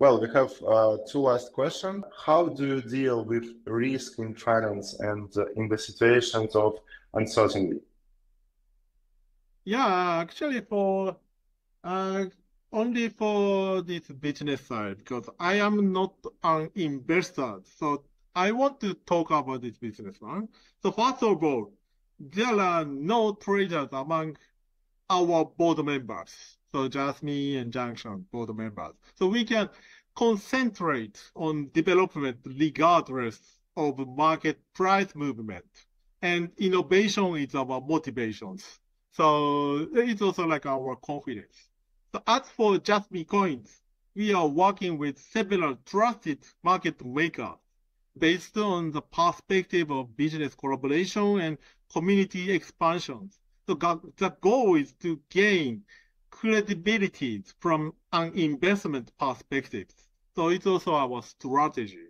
Well, we have uh, two last questions. How do you deal with risk in finance and uh, in the situations of uncertainty? Yeah, actually, for uh, only for this business side, because I am not an investor, so I want to talk about this business one. So first of all, there are no traders among our board members. So Jasmy and Janction board members. So we can concentrate on development regardless of market price movement. And innovation is our motivations. So it's also like our confidence. So as for Jasmy coins, we are working with several trusted market makers based on the perspective of business collaboration and community expansion. So the goal is to gain credibility from an investment perspective. So it's also our strategy.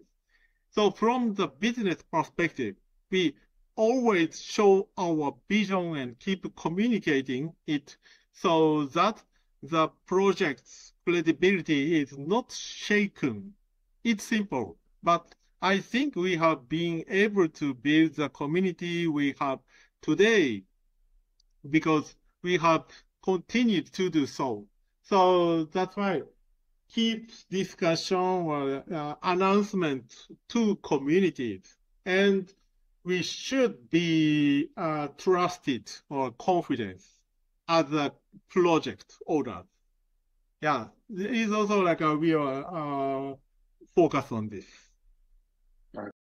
So from the business perspective, we always show our vision and keep communicating it so that the project's credibility is not shaken. It's simple, but I think we have been able to build the community we have today because we have continued to do so. So that's why keep discussion or uh, announcement to communities and we should be uh, trusted or confident as a project owner. Yeah, it's also like a, we are uh, focus on this.